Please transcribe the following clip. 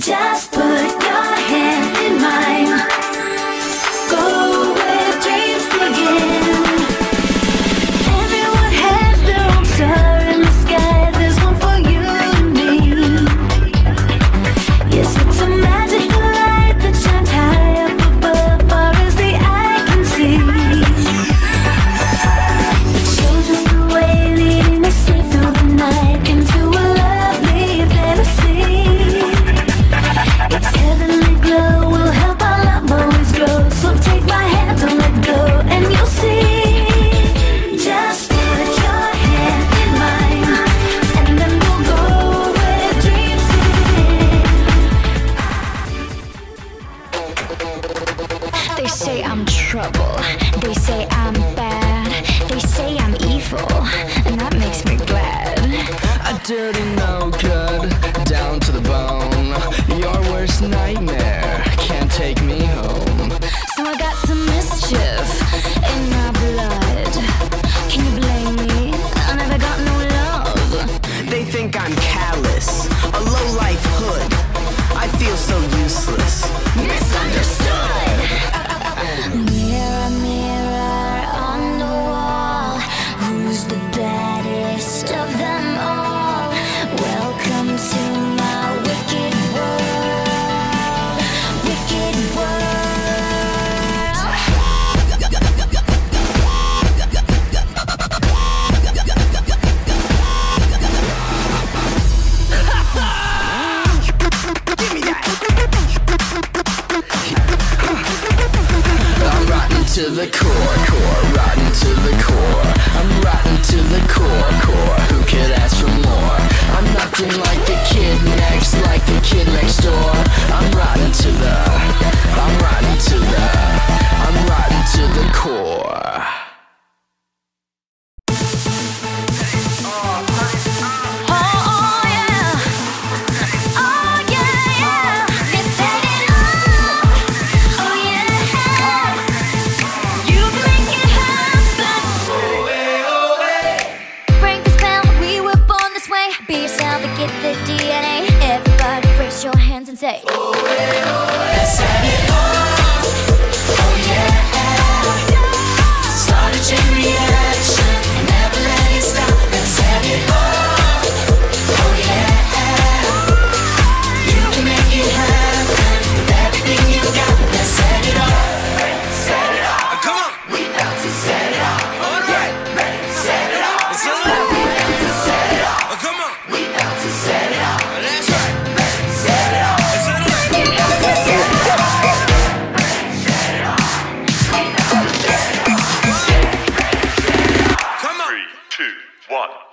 Just They say I'm trouble, they say I'm bad, they say I'm evil, and that makes me glad. A dirty the core, core, rotten to the core. I'm rotten to the core, core. Who could ask for more? I'm nothing like the kid. the DNA Everybody raise your hands and say one.